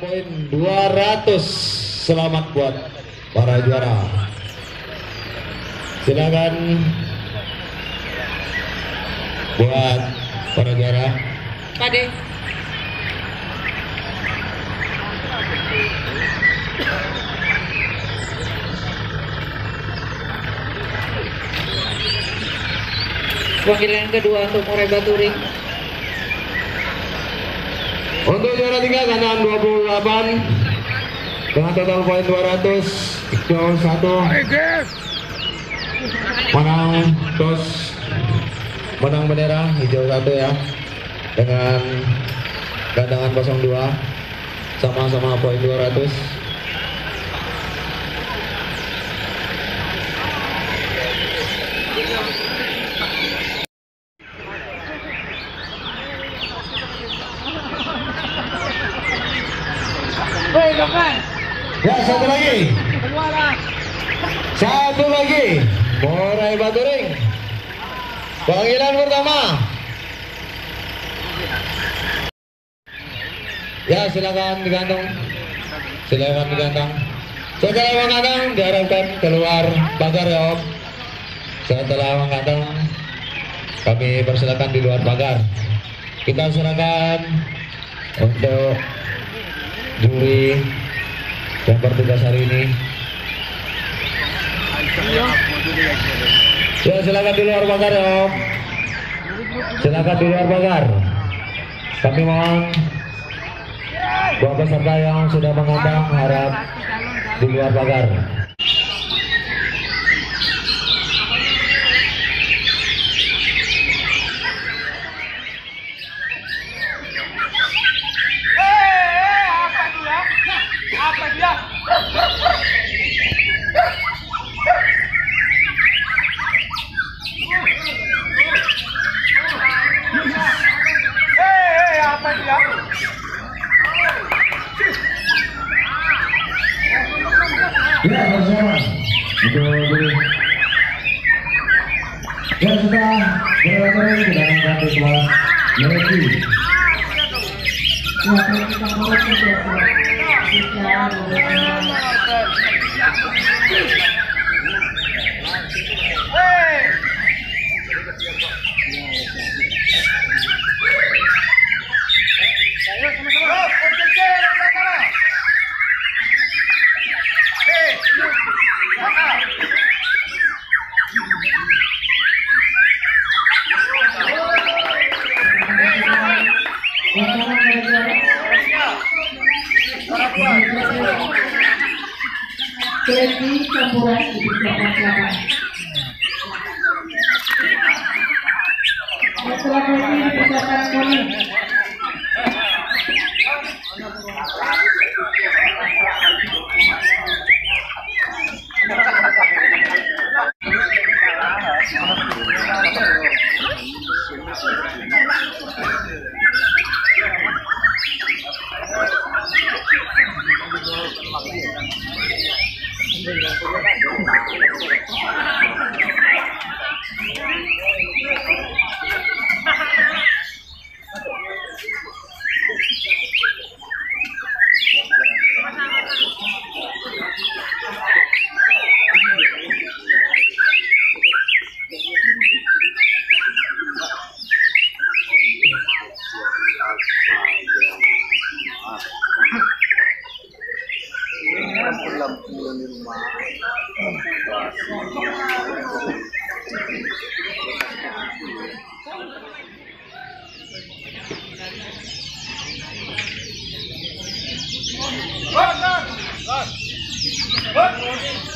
poin 200 selamat buat para juara silakan buat para juara Pade. Panggilan kedua untuk Murai Baturing. untuk juara tiga ganaan 28 dengan total poin 200 jauh satu. Menang tos menang bendera hijau satu ya. Dengan gandangan 02 sama-sama poin 200 Woi, ya satu lagi. Satu lagi. Morai Baturing panggilan pertama. Ya silakan digantung. Silakan digantung. Setelah menggantung diharapkan keluar pagar ya om. Setelah menggantung kami persilakan di luar pagar. Kita serahkan untuk juri yang bertugas hari ini Ya silakan di luar pagar ya Om. Silakan di luar pagar. Kami mohon dua peserta yang sudah mengandang harap di luar pagar. Ya bersama untuk diri. Ya sudah berlalu kita angkat di kelas Leti. Ya, kita Prefita por aqui, porque eu vou. What?